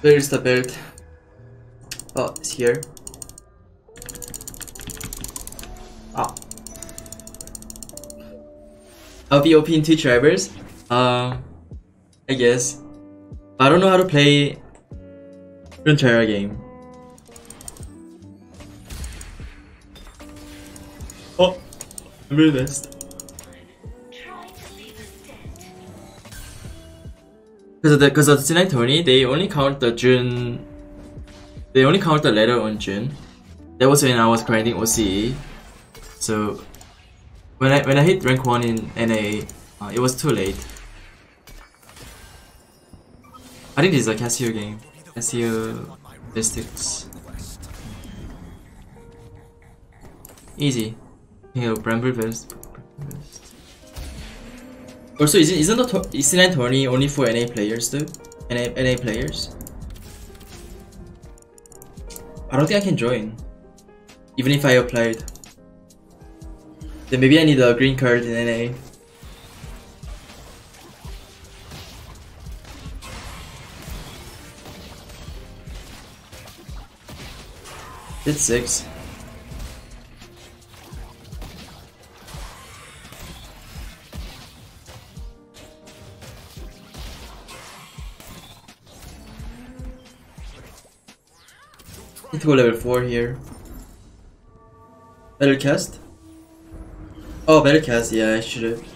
Where is the belt? Oh, it's here. Ah. I'll be OP in two drivers. Um, I guess. I don't know how to play Runeterra game. Oh, I'm really Because of the of C9 tourney, they only count the June. They only count the letter on June. That was when I was grinding OCE. So when I when I hit rank one in NA, uh, it was too late. I think this is a Cassio game. Cassio Mystics. Easy. Yeah, Bramble Vest. Oh, also, isn't isn't the C9 tourney only for NA players though? NA NA players. I don't think I can join, even if I applied. Then maybe I need a green card in NA. It's six. To go level 4 here. Better cast? Oh, better cast, yeah, I should've.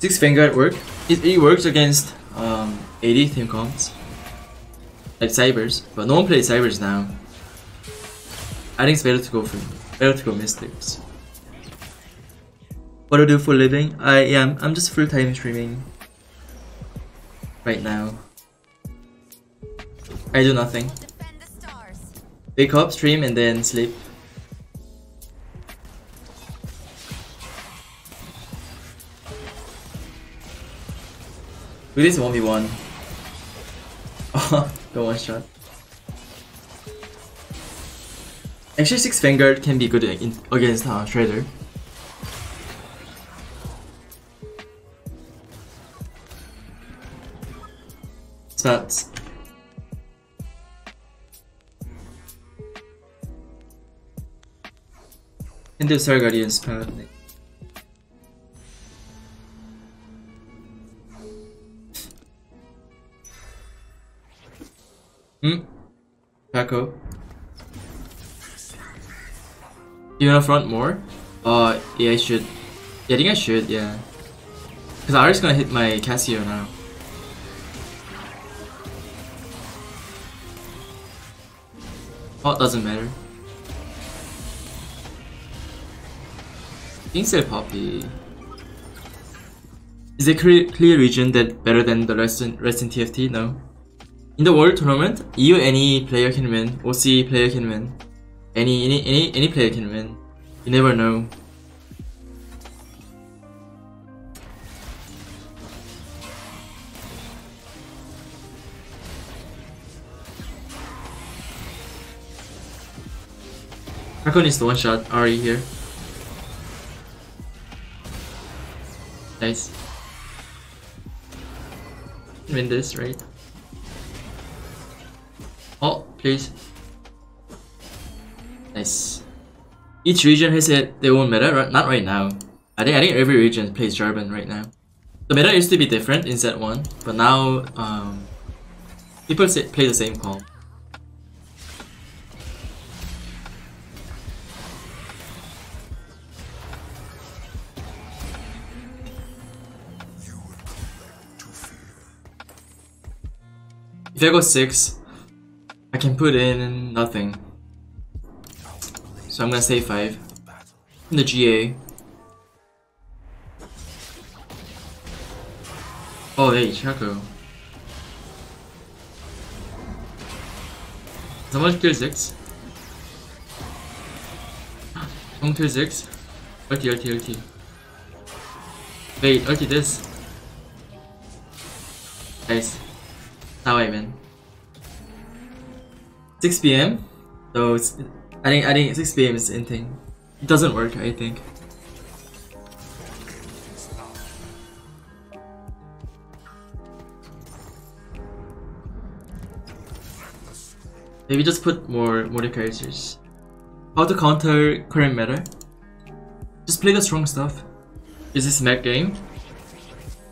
Six Vanguard work. It, it works against um, 80 team comps. Like Cybers, but no one plays Cybers now. I think it's better to go for better to go Mystics. What do I do for living? I am I'm just full time streaming right now. I do nothing. Wake up, stream, and then sleep. Look this 1v1. Oh, the one shot. Actually, 6 Vanguard can be good in, against uh, Shredder. Stats. Into Star Guardian spell. Hmm? Paco? You wanna front more? Uh, yeah, I should. Yeah, I think I should, yeah. Cause Ahri's gonna hit my Cassio now. Oh, doesn't matter. Instead Poppy. Is a clear, clear region that better than the rest in, rest in TFT? No. In the World Tournament, EU any player can win, OC player can win. Any, any, any, any player can win. You never know. Hakon is the one shot, Ahri here. Nice. Win this, right? Oh, please. Nice. Each region has it their own meta, right? not right now. I think I think every region plays Jarvan right now. The meta used to be different in Z1, but now um, people say, play the same call. If I go 6, I can put in nothing. So I'm gonna stay 5. In the GA. Oh, hey, Shaco. Someone kill 6. Someone kill 6. Ulti, ulti, ulti. Wait, ulti this. Nice how I 6 p.m. So it's I think I think 6 p.m. is in thing. It doesn't work, I think. Maybe just put more more characters. How to counter current meta? Just play the strong stuff. Is this mech game?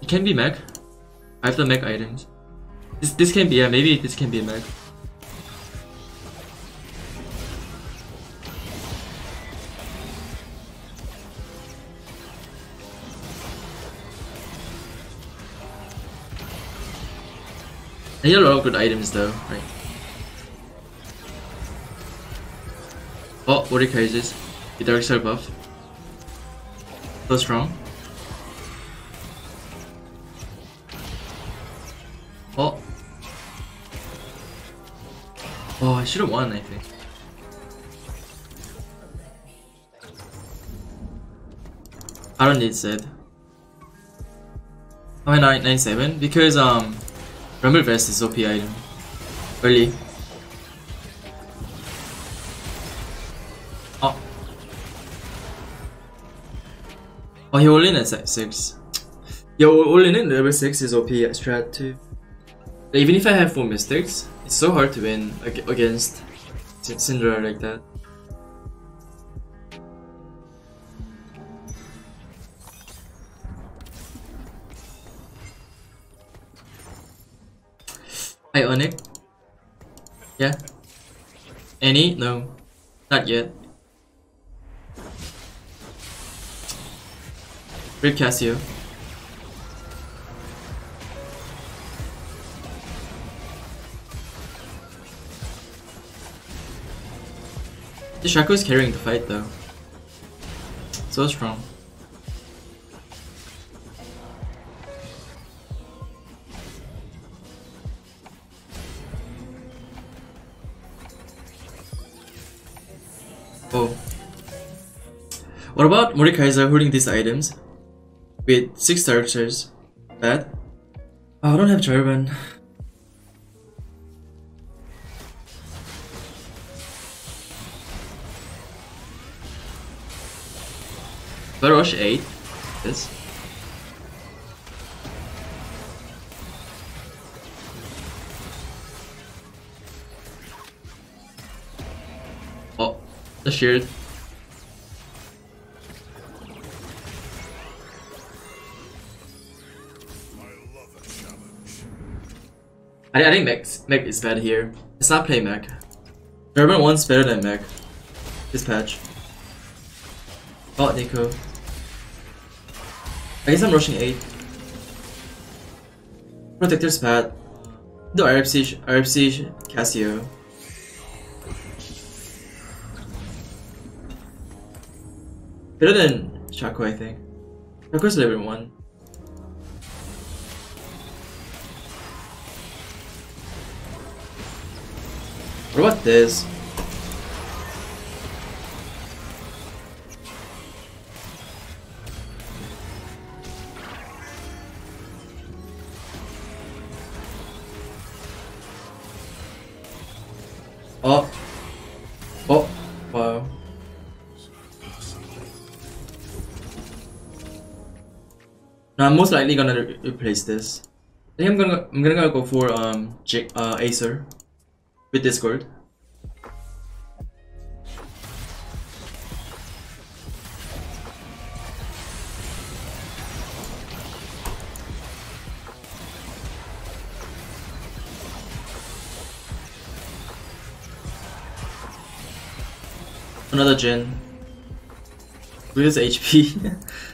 It can be mech. I have the mech items. This this can be yeah, maybe this can be a mech. I need a lot of good items though, right? Oh, what are cases? The Dark Side buff. So strong. Oh, I should have won, I think. I don't need Zed. Oh, 997? Because, um, Bramble Vest is OP item. Early. Oh. Oh, he all in at 6. Yo, all in at level 6 is OP at strat too. Even if I have 4 mystics, it's so hard to win against Syndra like that. Ionic? Yeah. Any? No. Not yet. Rip Cassio. The Shaco is carrying the fight though. So strong. Oh. What about Mordekaiser holding these items? With 6 characters. Bad? Oh, I don't have Jarvan. Rush 8? This? Oh, the shield. I, I think Mech, Mech is bad here. Let's not play Mech. Urban 1's better than Mech. This patch. Oh, Neeko. I guess I'm rushing 8. Protector's bad. The RFC, RFC Cassio. Better than Shaco, I think. Shaco's level 1. What about this? I'm most likely gonna re replace this. I think I'm gonna I'm gonna go for um J uh Acer with Discord. Another gen. Lose HP.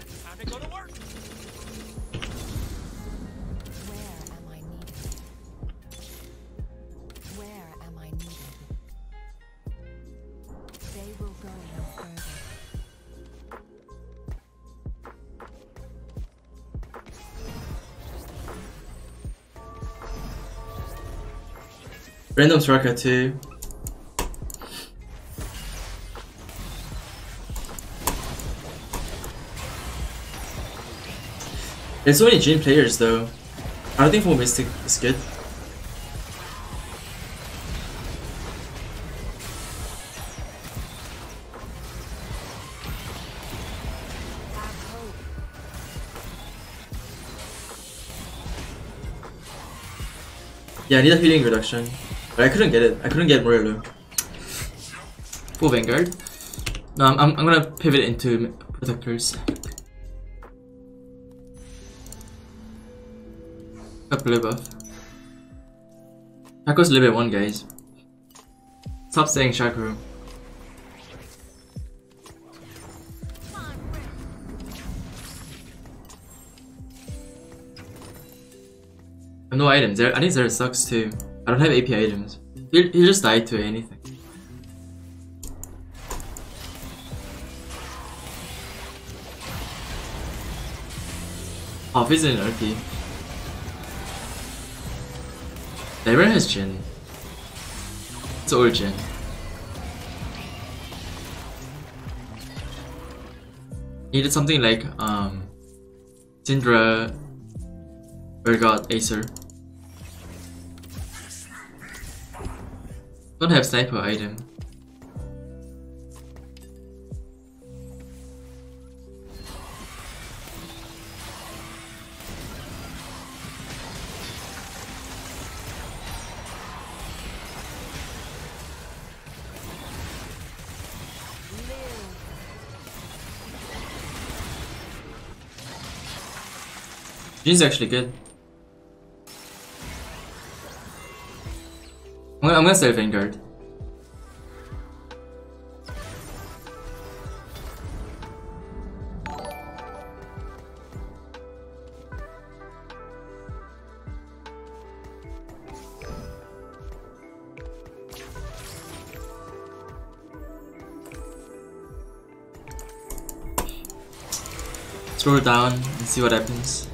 Random striker too. There's so many Jhin players though. I don't think for Mystic is good. Yeah, I need a healing reduction. I couldn't get it. I couldn't get Morello. Full Vanguard. No, I'm, I'm, I'm gonna pivot into Protectors. Got blue buff. Shaco's level 1 guys. Stop saying Shaco. no items. There, I think Xerath sucks too. I don't have AP items. He, he just died to anything. Off is an OP. Everyone has Jhin. It's all Jhin. Needed something like um Syndra Urgot Acer. Don't have sniper item. Jhin's actually good. I'm gonna, sell Vanguard. It down and see what happens.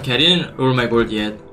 Okay, I didn't roll my board yet.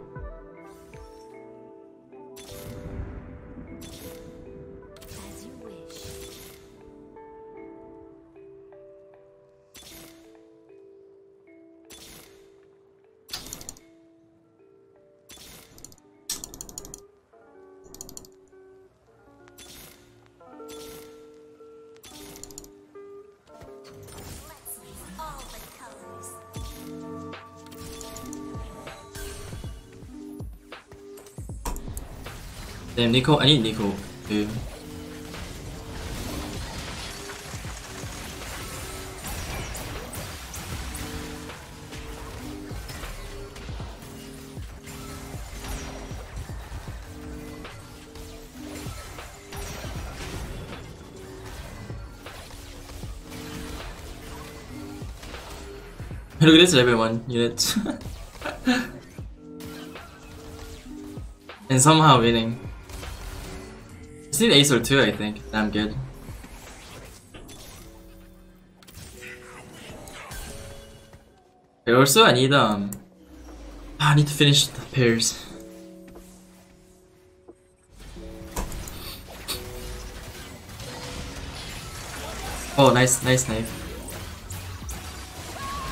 Damn, Neeko, I need Neeko, dude. Look at this level 1 unit. and somehow winning. Just need Ace two, I think. Damn good. also, I need um. I need to finish the pairs. Oh, nice, nice knife.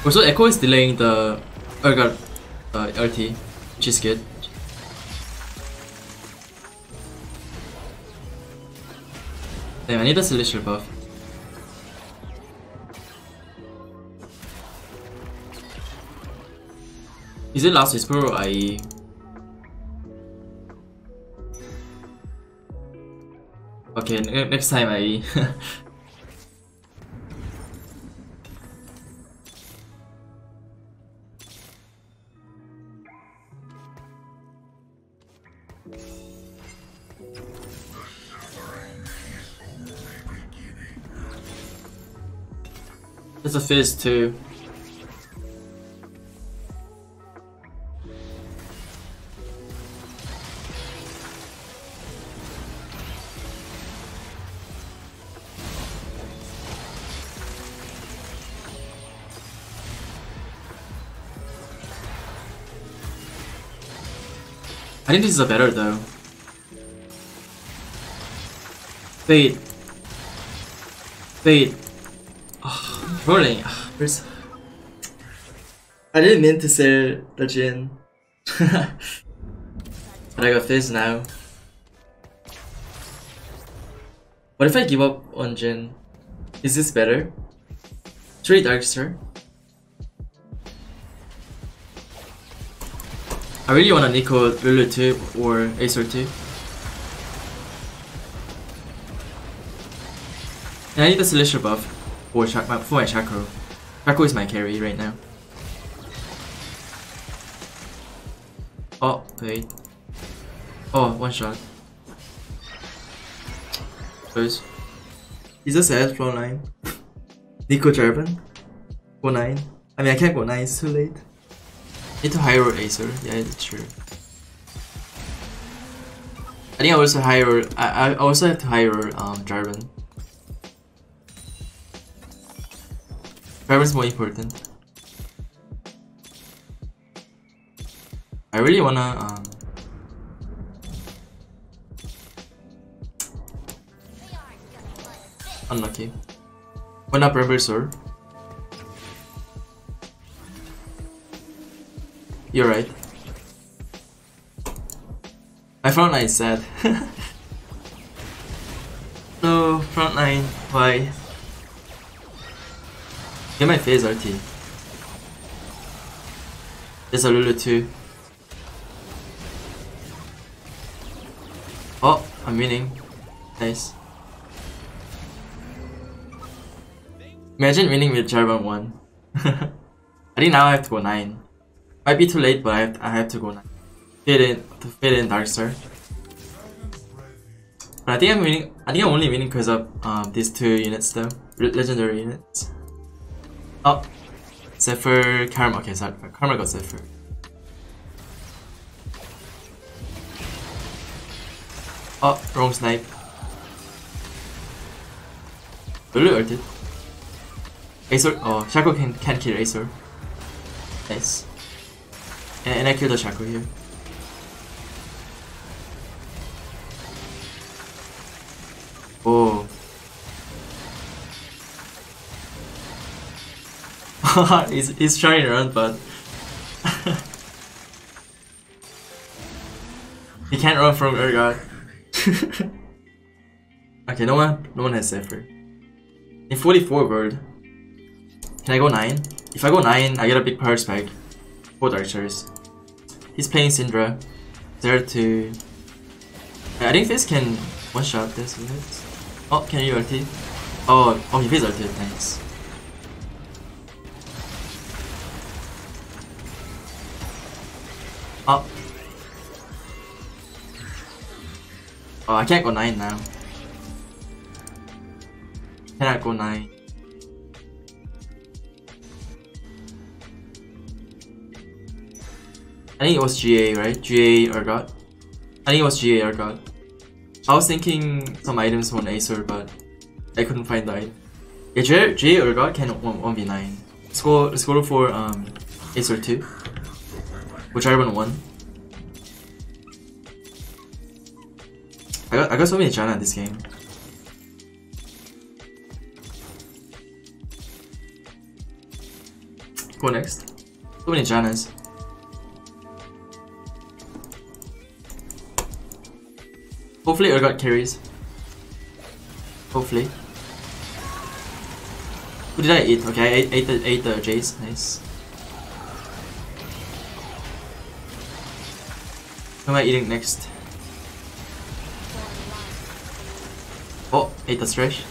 Also, Ekko is delaying the Urgot uh, RT, which is good. Damn, I need a celestial buff. Is it last whisper or IE? Okay, next time IE. fizz too. I think this is a better though. Wait. Wait. Rolling. Ah, Where's... I didn't mean to say the gin. but I got this now. What if I give up on Jhin? Is this better? Three Darkstar? I really want to Neeko Lulu 2 or Acer 2. And I need the Celestial buff for, for my Shaco. Shaco is my carry right now. Oh, wait. Oh, one shot. Close. He's just sad from 9. Neeko Jarvan. Go 9. I mean, I can't go 9, it's too late. Need to roll Acer. Yeah, it's true. I think I also roll. I, I also have to roll um Jarvan. Jarvan's more important. I really wanna um. Unlucky. One up Reversor. You're right. My front line is sad. no, frontline, why? Get my phase RT. There's a Lulu too. Oh, I'm winning. Nice. Imagine winning with Jarvan 1. I think now I have to go 9. Might be too late, but I have, I have to go 9. Fit in to fit in Darkstar. But I think I'm winning. I think I'm only winning because of um, these two units though, legendary units. Oh, Zephyr, Karma. Okay, sorry, Karma got Zephyr. Oh, wrong snipe. Lulu ulted. Acer. Oh, Shaco can can kill Acer. Nice. And, and I killed the Shaco here. Oh. he's, he's trying to run, but... he can't run from Urgot. okay, no one, no one has Zephyr. In 44 gold. Can I go 9? If I go 9, I get a big power spike. 4 Darkstars. He's playing Syndra. There to... I think this can one-shot this with it. Oh, can you ulti? Oh, oh, he plays ulti. Nice. Oh, I can't go 9 now. Cannot go 9. I think it was GA, right? GA Urgot. I think it was GA Urgot. I was thinking some items on Acer, but I couldn't find the item. Yeah, GA, GA Urgot can 1, 1v9. Score, let go for um, Acer 2. Which I won 1. I got, I got so many Janna this game. Go next. So many Jannas. Hopefully Urgot carries. Hopefully. Who did I eat? Okay, I ate, ate, the, ate the Jace. Nice. Who am I eating next? Ate the Thresh.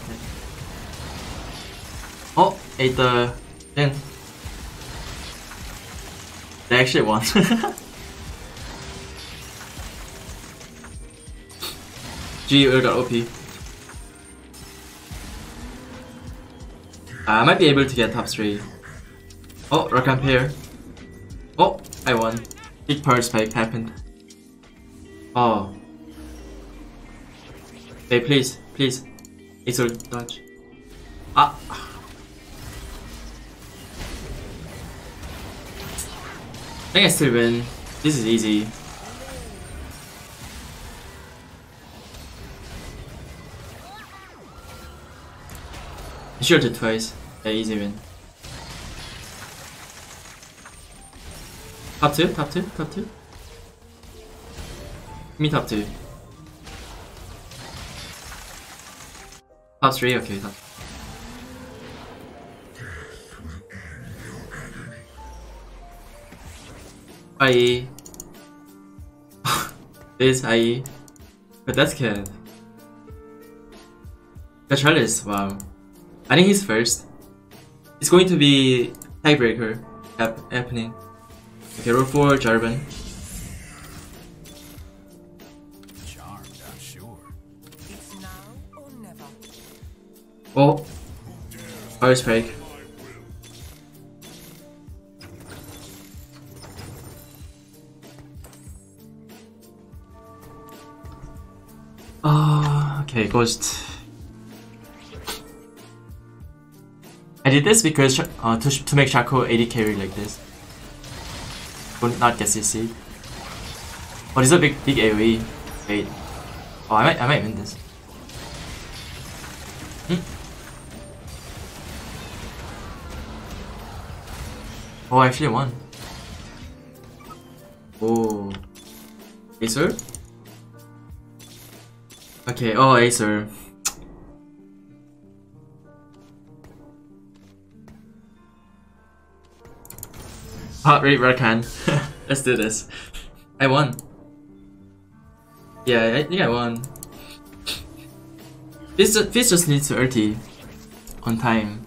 Oh, ate the Jhin. They actually won. G got OP. Uh, I might be able to get top 3. Oh, Rakan pair. Oh, I won. Big power spike happened. Oh. Hey, please, please. It's a dodge. Ah. I think I still win. This is easy. Sure to twice. Yeah, easy win. Top two, top two, top two. Me top two. Top three, okay, top. Bye. this IE. But that's good. The Charles, wow. I think he's first. It's going to be tiebreaker happening. Okay, roll for Jarvan. Oh, Power Spike. Ah, okay, Ghost. I did this because uh, to, to make Shaco 80 carry like this. Would not get CC. Oh, this is a big big AoE. Wait. Oh, I might I might win this. Oh, I actually won. Oh. Acer? Okay, oh Acer. Heart rate Rakan. Let's do this. I won. Yeah, I think I won. This just, this just needs to ulti on time.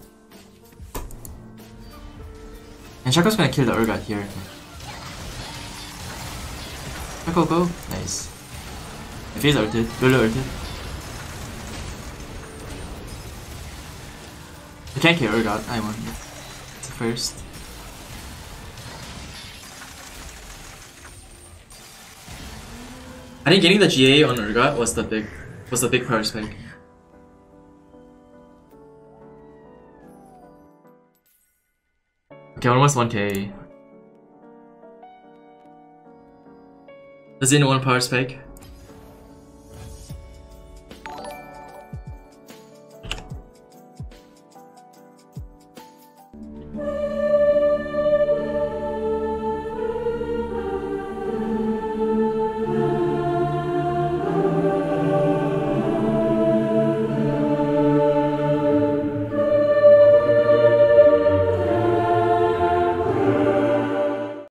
And Shaco's gonna kill the Urgot here. Shaco go. Nice. If he's ulted, Lulu ulted. I can't kill Urgot, I won. It's the first. I think getting the GA on Urgot was the big was the big power spike. Okay, almost 1k. Does anyone power spike?